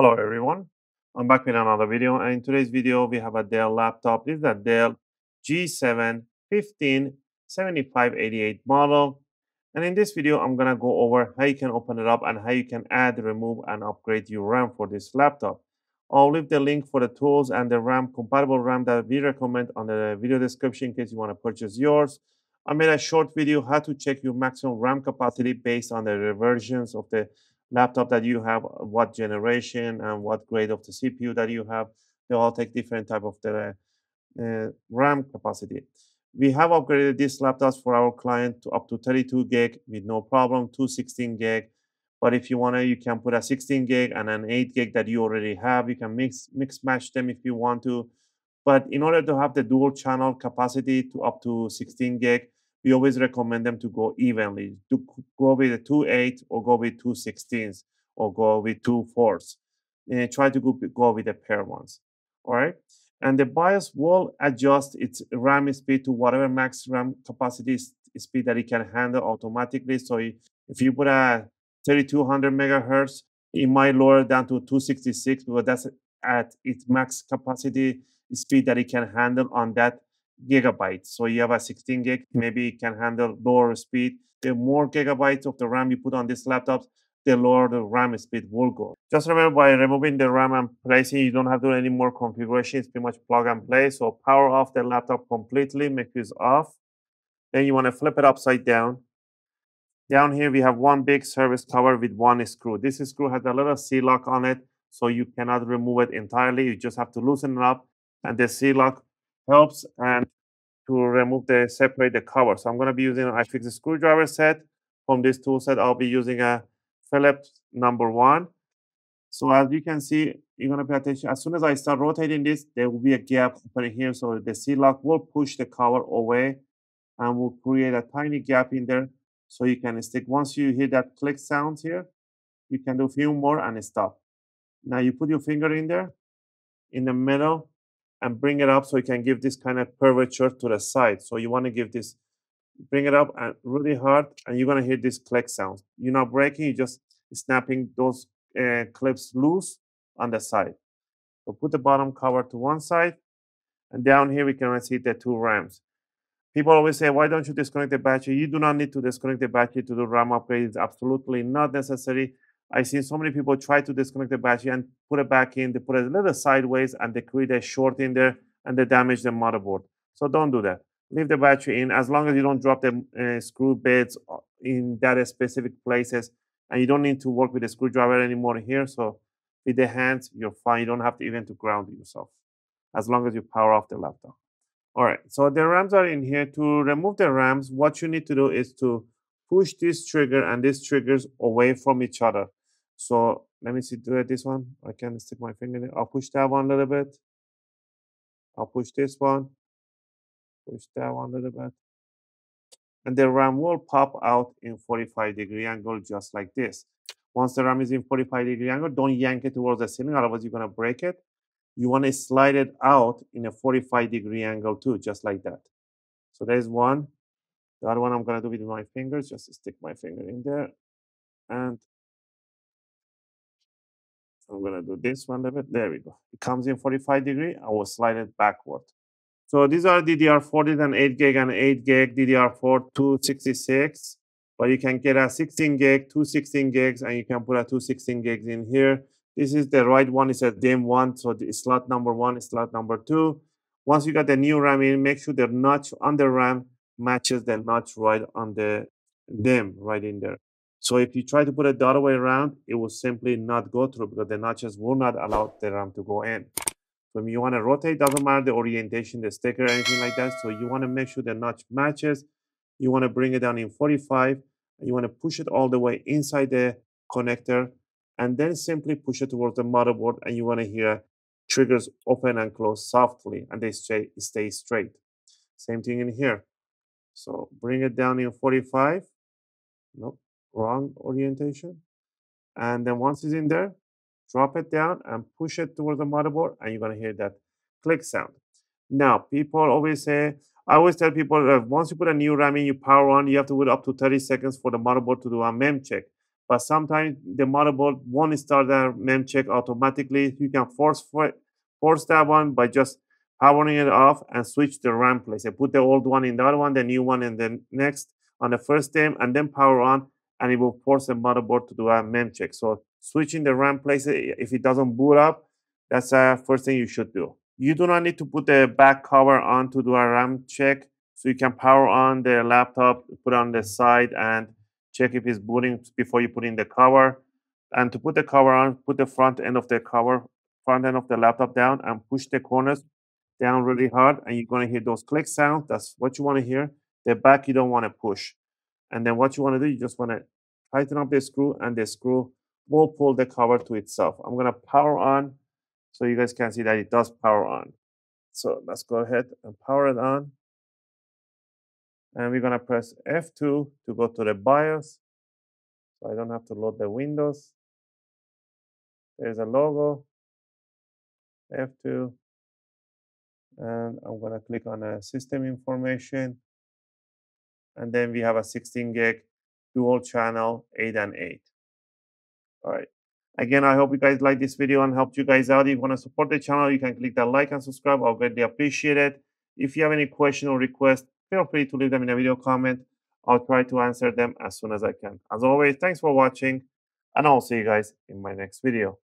Hello everyone, I'm back with another video and in today's video we have a Dell laptop. This is a Dell G7 157588 model and in this video I'm going to go over how you can open it up and how you can add, remove and upgrade your RAM for this laptop. I'll leave the link for the tools and the RAM compatible RAM that we recommend on the video description in case you want to purchase yours. I made a short video how to check your maximum RAM capacity based on the versions of the laptop that you have, what generation and what grade of the CPU that you have. They all take different type of the uh, RAM capacity. We have upgraded these laptops for our client to up to 32 gig with no problem, 216 gig. But if you want to, you can put a 16 gig and an 8 gig that you already have. You can mix mix match them if you want to. But in order to have the dual channel capacity to up to 16 gig, we always recommend them to go evenly. To go with a two eight or go with two sixteens or go with two fours. And try to go, go with the pair ones. All right. And the BIOS will adjust its RAM speed to whatever max RAM capacity speed that it can handle automatically. So if you put a 3200 megahertz, it might lower down to 266 because that's at its max capacity speed that it can handle on that gigabytes. So you have a 16 gig, maybe it can handle lower speed. The more gigabytes of the RAM you put on these laptops, the lower the RAM speed will go. Just remember by removing the RAM and placing, you don't have to do any more configuration. It's pretty much plug and play. So power off the laptop completely, make this off. Then you want to flip it upside down. Down here, we have one big service cover with one screw. This screw has a little C-lock on it, so you cannot remove it entirely. You just have to loosen it up, and the C-lock helps and to remove the separate the cover. So I'm going to be using an iFixit screwdriver set. From this tool set, I'll be using a Phillips number one. So as you can see, you're going to pay attention. As soon as I start rotating this, there will be a gap open here. So the C-lock will push the cover away and will create a tiny gap in there. So you can stick. Once you hear that click sound here, you can do a few more and stop. Now you put your finger in there, in the middle, and bring it up so you can give this kind of curvature to the side. So you want to give this, bring it up and really hard, and you're going to hear this click sound. You're not breaking, you're just snapping those uh, clips loose on the side. So put the bottom cover to one side, and down here we can see the two RAMs. People always say, why don't you disconnect the battery? You do not need to disconnect the battery to do RAM upgrade. It's absolutely not necessary. I've seen so many people try to disconnect the battery and put it back in. They put it a little sideways and they create a short in there and they damage the motherboard. So don't do that. Leave the battery in as long as you don't drop the uh, screw bits uh, in that specific places. And you don't need to work with the screwdriver anymore here. So with the hands, you're fine. You don't have to even to ground yourself as long as you power off the laptop. All right, so the RAMs are in here. To remove the RAMs, what you need to do is to push this trigger and these triggers away from each other. So let me see, do it this one. I can stick my finger in. I'll push that one a little bit. I'll push this one. Push that one a little bit. And the RAM will pop out in 45 degree angle just like this. Once the RAM is in 45 degree angle, don't yank it towards the ceiling, otherwise you're gonna break it. You wanna slide it out in a 45 degree angle too, just like that. So there's one. The other one I'm gonna do with my fingers, just stick my finger in there and I'm gonna do this one a bit. There we go. It comes in 45 degree. I will slide it backward. So these are DDR4 and 8 gig and 8 gig DDR4 266. But you can get a 16 gig, two 16 gigs, and you can put a two 16 gigs in here. This is the right one. It's a DIMM one. So the slot number one slot number two. Once you got the new RAM in, make sure the notch on the RAM matches the notch right on the DIMM right in there. So if you try to put it the other way around, it will simply not go through because the notches will not allow the RAM to go in. When you want to rotate, doesn't matter the orientation, the sticker, anything like that. So you want to make sure the notch matches. You want to bring it down in 45 and you want to push it all the way inside the connector and then simply push it towards the motherboard and you want to hear triggers open and close softly and they stay, stay straight. Same thing in here. So bring it down in 45. Nope wrong orientation. And then once it's in there, drop it down and push it towards the motherboard, and you're going to hear that click sound. Now, people always say, I always tell people that once you put a new RAM in, you power on, you have to wait up to 30 seconds for the motherboard to do a mem check. but sometimes the motherboard won't start the mem check automatically. You can force force that one by just powering it off and switch the RAM place. I put the old one in the other one, the new one in the next on the first time, and then power on, and it will force the motherboard to do a mem check. So switching the RAM place, if it doesn't boot up, that's the first thing you should do. You do not need to put the back cover on to do a RAM check. So you can power on the laptop, put on the side and check if it's booting before you put in the cover. And to put the cover on, put the front end of the cover, front end of the laptop down and push the corners down really hard. And you're going to hear those click sounds. That's what you want to hear. The back you don't want to push. And then what you want to do, you just want to tighten up the screw and the screw will pull the cover to itself. I'm going to power on so you guys can see that it does power on. So let's go ahead and power it on. And we're going to press F2 to go to the BIOS. So I don't have to load the windows. There's a logo, F2. And I'm going to click on a system information. And then we have a 16 gig dual channel 8 and 8. All right. Again, I hope you guys like this video and helped you guys out. If you want to support the channel, you can click that like and subscribe. I'll greatly appreciate it. If you have any question or request, feel free to leave them in a video comment. I'll try to answer them as soon as I can. As always, thanks for watching, and I'll see you guys in my next video.